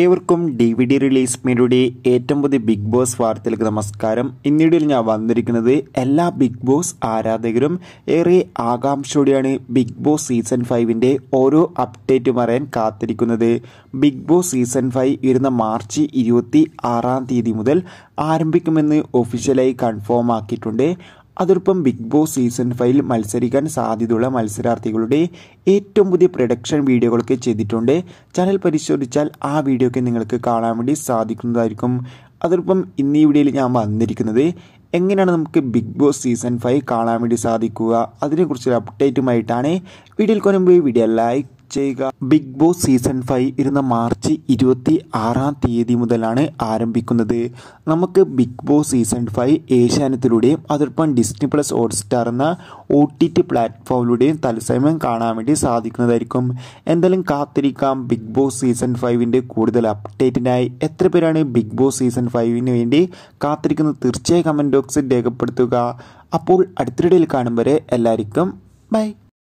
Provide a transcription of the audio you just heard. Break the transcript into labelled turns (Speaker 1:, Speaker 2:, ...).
Speaker 1: ഏവർക്കും D V D release മീഡിയയുടെ ഏറ്റവും പുതിയ ബിഗ് ബോസ് വാർത്തയിലേക്ക് നമസ്കാരം. ഇന്നിടയിൽ ഞാൻ വന്നിരിക്കുന്നത് എല്ലാ ബിഗ് ബോസ് ആരാധകരും ഏറെ ആകാംക്ഷയോടെയാണ് ബിഗ് ബോസ് സീസൺ ഫൈവിന്റെ ഓരോ അപ്ഡേറ്റും അറിയാൻ കാത്തിരിക്കുന്നത്. ബിഗ് ബോസ് സീസൺ ഫൈവ് വരുന്ന മാർച്ച് ഇരുപത്തി ആറാം തീയതി മുതൽ ആരംഭിക്കുമെന്ന് ഒഫീഷ്യലായി കൺഫേം ആക്കിയിട്ടുണ്ട്. അതോടൊപ്പം ബിഗ് ബോസ് സീസൺ ഫൈവിൽ മത്സരിക്കാൻ സാധ്യതയുള്ള മത്സരാർത്ഥികളുടെ ഏറ്റവും പുതിയ പ്രൊഡക്ഷൻ വീഡിയോകളൊക്കെ ചെയ്തിട്ടുണ്ട്. ചാനൽ പരിശോധിച്ചാൽ ആ വീഡിയോയൊക്കെ നിങ്ങൾക്ക് കാണാൻ വേണ്ടി സാധിക്കുന്നതായിരിക്കും. അതോടൊപ്പം ഇന്ന് ഈ വീഡിയോയിൽ ഞാൻ വന്നിരിക്കുന്നത് എങ്ങനെയാണ് നമുക്ക് ബിഗ് ബോസ് സീസൺ ഫൈവ് കാണാൻ വേണ്ടി സാധിക്കുക? അതിനെക്കുറിച്ചൊരു അപ്ഡേറ്റുമായിട്ടാണ് വീഡിയോയിൽ കൊണ്ടുപോയി വീഡിയോ ലൈക്ക് ചെയ്യുക. ബിഗ് ബോസ് സീസൺ ഫൈവ് ഇരുന്ന മാർച്ച് ഇരുപത്തി ആറാം തീയതി മുതലാണ് ആരംഭിക്കുന്നത്. നമുക്ക് ബിഗ് ബോസ് സീസൺ ഫൈവ് ഏഷ്യാനത്തിലൂടെയും അതോടൊപ്പം ഡിസ്നി പ്ലസ് ഹോട്ട്സ്റ്റാർ എന്ന ഒ ടി ടി പ്ലാറ്റ്ഫോമിലൂടെയും തത്സമയം കാണാൻ വേണ്ടി സാധിക്കുന്നതായിരിക്കും. എന്തായാലും കാത്തിരിക്കാം. ബിഗ് ബോസ് സീസൺ ഫൈവിന്റെ കൂടുതൽ അപ്ഡേറ്റിനായി എത്ര പേരാണ് ബിഗ് ബോസ് സീസൺ ഫൈവിന് വേണ്ടി കാത്തിരിക്കുന്നത് തീർച്ചയായും കമന്റ് ബോക്സിൽ രേഖപ്പെടുത്തുക. അപ്പോൾ അടുത്തിടയിൽ കാണും വരെ എല്ലാവർക്കും ബൈ.